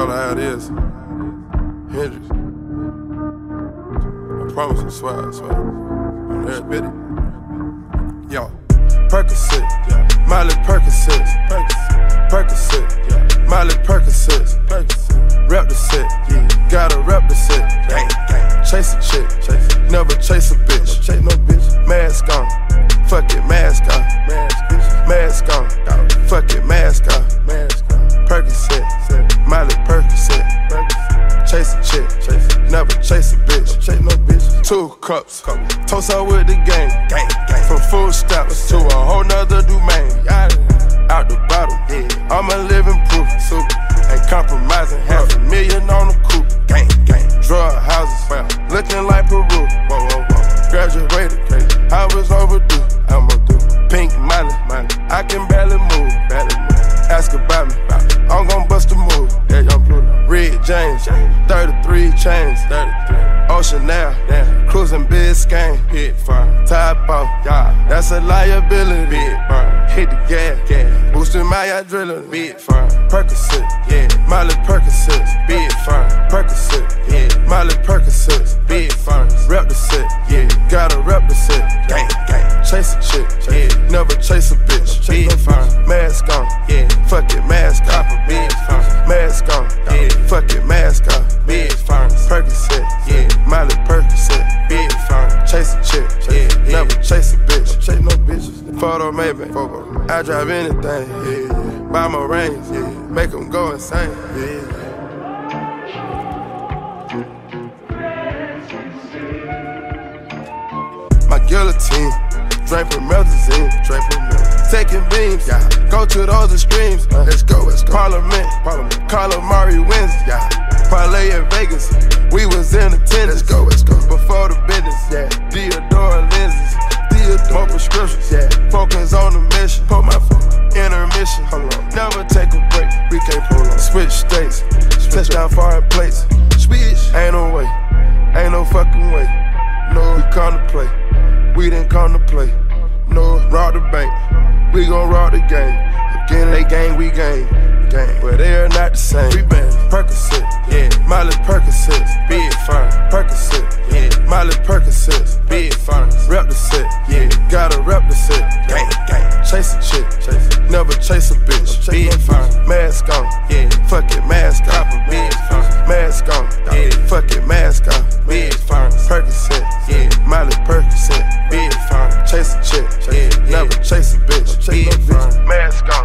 call it how it is. Hendrix. I promise you, swear, I swear. I'm there, spit it. Yo, Percocet, Percocet, Percocet, Percocet. Chase a bitch, chase no bitch. Two cups, toast out with the game, gang, gang. From food stamps to a whole nother domain. Out the bottom, I'm a living proof, super. Ain't compromising, half a million on the coupe, gang, gang. Drug houses, looking like Peru, whoa, whoa, whoa. Graduated, I was overdue, I'm. Pink money, money. I can barely move, barely move. Ask about me, I'm gon' bust a move. Yeah, young Pluto. Red James, 33 chains, 33. Ocean now, cruising Biscayne, hit fire. Top off, yeah, that's a liability. Big fire. Hit the gas, gas. boosting my adrenaline. Big fire. Percocet, yeah, Miley Percocet, big fire. Percocet, yeah, Miley Percocet, big fire. Rep the set, yeah, gotta rep the set. Gang, gang. Chase a chick, yeah, never chase a bitch. Big fire. Mask on, yeah, fuck it, mask off. Big fire. Mask on, yeah, fuck it, mask off. Photo maybe. I drive anything, yeah. Buy my rings, yeah, make them go insane, yeah. My guillotine, draping melazine, draping Taking beams, yeah. Go to those extremes, uh, let's go, let's go. Parliament, Parliament. Calamari wins, yeah. Parlay in Vegas, we was in attendance. Let's go, let's go. Before the business, yeah. Theodore more prescriptions, yeah. Focus on the mission, put my phone. Intermission, hold on. Never take a break, we can't prolong. Switch states, touchdown foreign plates. Switch, ain't no way, ain't no fucking way. No, we come to play, we didn't come to play. No, rob the bank, we gon' rob the game. Again, they gang, we gang, gang. But they are not the same. We been Percocet, yeah. Miley Percocet, big fine. Percocet, yeah. Miley Percocet, big fine. Rep the set, a chick, chase. never chase a bitch. Big fine. Mask on, yeah. Fuck it, mask off. Big. Mask on, yeah. Fuck it, mask off. Big fine. Percocet, yeah. Miley Percocet, big fine. Chase a chick, yeah. Never chase a bitch. Big fine. Mask on.